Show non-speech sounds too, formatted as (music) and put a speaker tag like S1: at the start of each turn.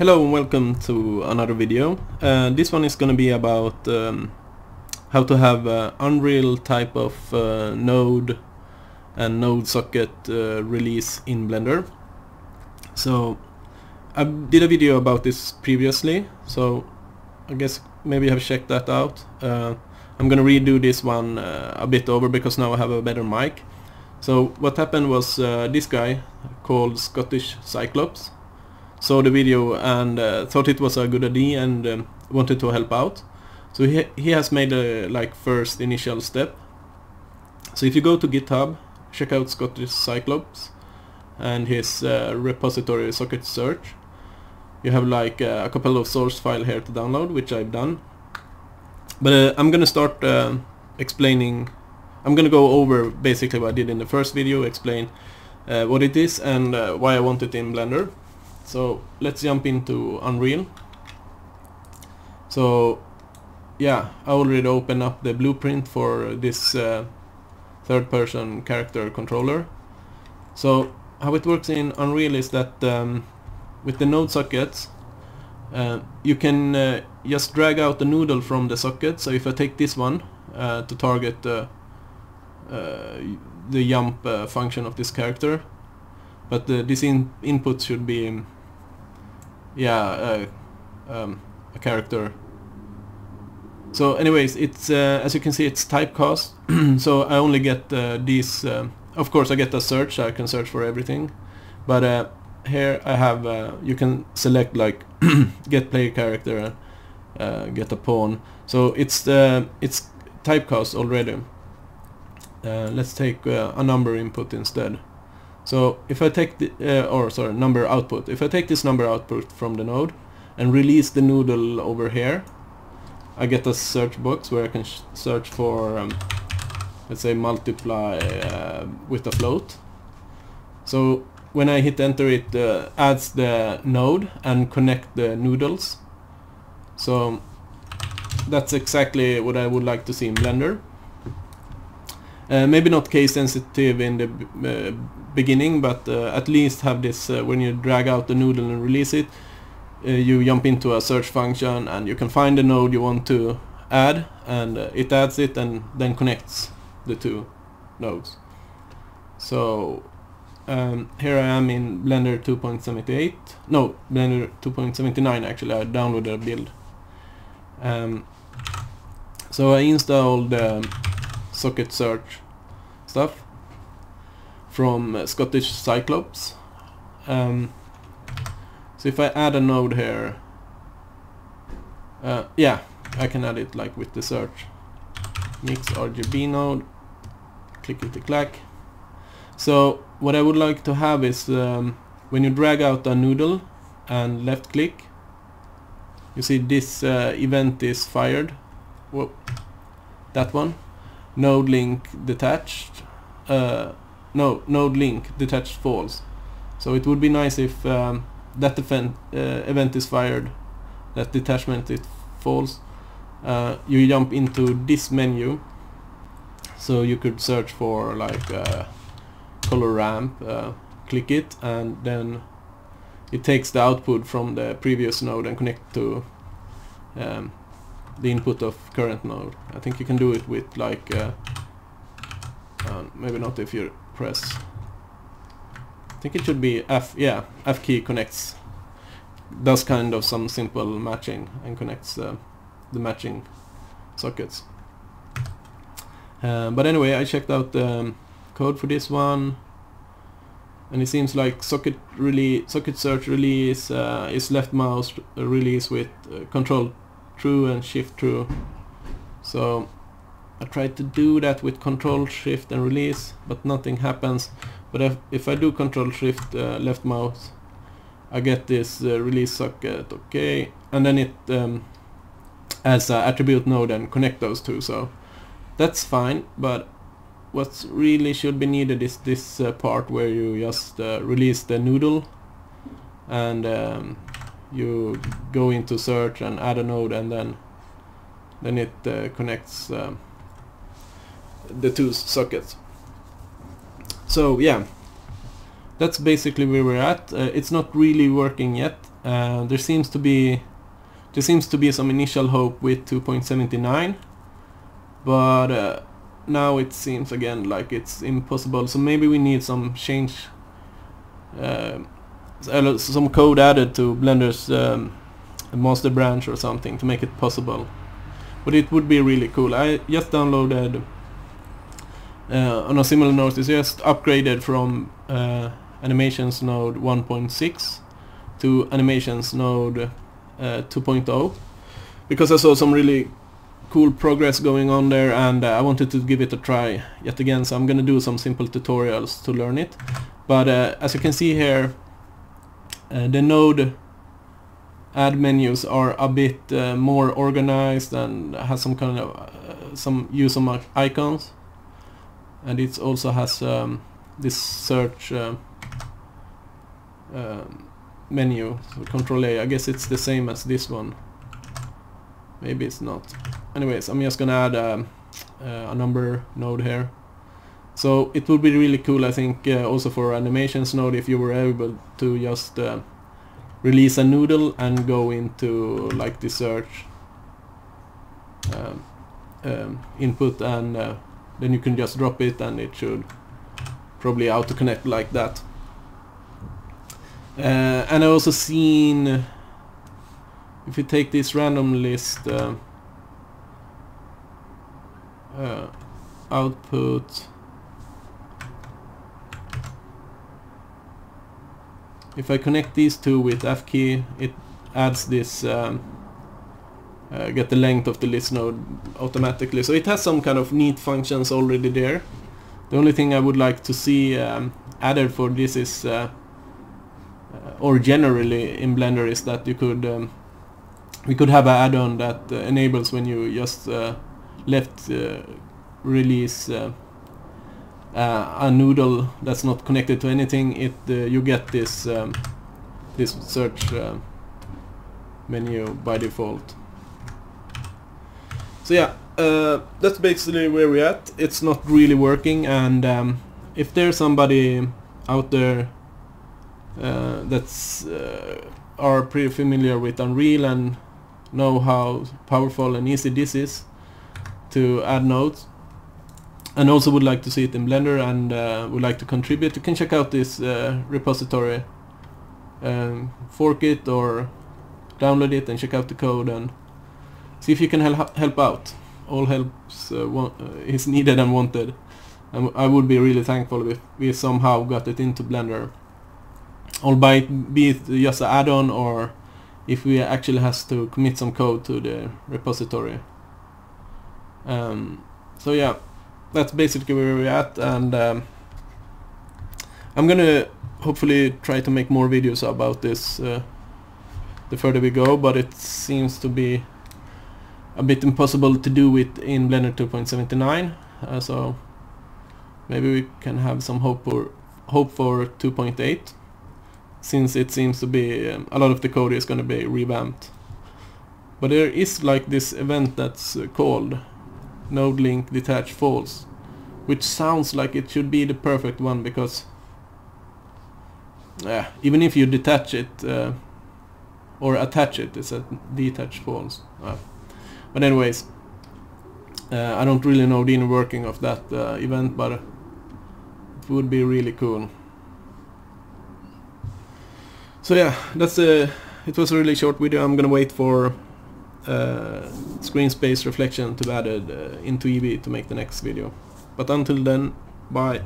S1: Hello and welcome to another video. Uh, this one is going to be about um, how to have uh, Unreal type of uh, node and node socket uh, release in Blender. So I did a video about this previously, so I guess maybe you have checked that out. Uh, I'm gonna redo this one uh, a bit over because now I have a better mic. So what happened was this guy called Scottish Cyclops saw the video and uh, thought it was a good idea and um, wanted to help out. So he, he has made a like first initial step. So if you go to GitHub, check out Scottish Cyclops and his uh, repository socket search. You have like uh, a couple of source file here to download, which I've done. But uh, I'm gonna start uh, explaining. I'm gonna go over basically what I did in the first video, explain uh, what it is and why I want it in Blender. So let's jump into Unreal. So yeah, I already opened up the blueprint for this uh, third person character controller. So how it works in Unreal is that um, with the node sockets uh, you can uh, just drag out the noodle from the socket. So if I take this one uh, to target uh, the jump uh, function of this character, but this in input should be yeah um, a character. So anyways it's uh, as you can see it's typecast. (clears throat) So I only get uh, these uh, of course I get a search. I can search for everything. But uh, here I have uh, you can select like (clears throat) get player character uh, get a pawn. So it's it's typecast already. Let's take a number input instead so if I take the, uh, or sorry, number output, if I take this number output from the node and release the noodle over here, I get a search box where I can search for, um, let's say, multiply uh, with a float. So when I hit enter, it uh, adds the node and connect the noodles. So that's exactly what I would like to see in Blender. Uh, maybe not case sensitive in the uh, beginning, but uh, at least have this uh, when you drag out the noodle and release it, uh, you jump into a search function and you can find the node you want to add, and uh, it adds it and then connects the two nodes. So um, here I am in Blender 2.78, no, Blender 2.79 actually, I downloaded a build. Um, so I installed the socket search stuff from uh, Scottish Cyclops. Um, so if I add a node here, uh, yeah, I can add it like with the search. Mix RGB node, click it clack. So what I would like to have is um, when you drag out a noodle and left click, you see this uh, event is fired. Whoa, that one. Node link detached. Uh, no node link detached false so it would be nice if um, that event, uh, event is fired that detachment is false uh, you jump into this menu so you could search for like uh, color ramp uh, click it and then it takes the output from the previous node and connect to um, the input of current node I think you can do it with like uh, uh, maybe not if you press. I think it should be F, yeah, F key connects, does kind of some simple matching and connects uh, the matching sockets. Uh, but anyway, I checked out the um, code for this one, and it seems like socket release, socket search release uh, is left mouse release with uh, control true and shift true. So I tried to do that with control shift and release but nothing happens. But if, if I do control shift uh, left mouse I get this uh, release socket okay. And then it um, adds an attribute node and connect those two so that's fine. But what really should be needed is this uh, part where you just uh, release the noodle. And um, you go into search and add a node and then then it uh, connects um, the two sockets. So yeah, that's basically where we're at. Uh, it's not really working yet. Uh, there seems to be there seems to be some initial hope with 2.79, but uh, now it seems again like it's impossible. So maybe we need some change, uh, some code added to Blender's um, master branch or something to make it possible. But it would be really cool. I just downloaded uh, on a similar note. It's just upgraded from uh, Animations Node 1.6 to Animations Node uh, 2.0 because I saw some really cool progress going on there and uh, I wanted to give it a try yet again so I'm gonna do some simple tutorials to learn it but uh, as you can see here the node add menus are a bit uh, more organized and has some kind of uh, some use some icons. And it also has um, this search menu so control A. I guess it's the same as this one. Maybe it's not. Anyways I'm just gonna add um, a number node here so it would be really cool I think uh, also for animations node if you were able to just uh, release a noodle and go into like the search um, um, input and uh, then you can just drop it and it should probably auto connect like that. Uh, and I also seen if you take this random list uh, uh, output if I connect these two with F key it adds this um, uh, get the length of the list node automatically. So it has some kind of neat functions already there. The only thing I would like to see um, added for this is uh, uh, or generally in Blender is that you could um, we could have an add-on that uh, enables when you just uh, left release a noodle that's not connected to anything it uh, you get this um, this search uh, menu by default. So yeah that's basically where we're at. It's not really working and um, if there's somebody out there uh, that's uh, are pretty familiar with Unreal and know how powerful and easy this is to add nodes and also would like to see it in Blender and uh, would like to contribute, you can check out this uh, repository, um, fork it or download it and check out the code and see if you can hel help out. All helps uh, uh is needed and wanted. And I would be really thankful if we somehow got it into Blender albeit be it just an add-on or if we actually has to commit some code to the repository. Um, so yeah, that's basically where we're at and um, I'm gonna hopefully try to make more videos about this uh, the further we go but it seems to be a bit impossible to do it in Blender 2.79 uh, so maybe we can have some hope for hope for 2.8 since it seems to be um, a lot of the code is going to be revamped. But there is like this event that's uh, called node link detach false, which sounds like it should be the perfect one because uh, even if you detach it uh, or attach it, it's a detach false. Uh, but anyways, uh, I don't really know the inner working of that uh, event, but it would be really cool. So yeah, that's a. It was a really short video. I'm gonna wait for uh, screen space reflection to be added uh, into Eevee to make the next video. But until then, bye.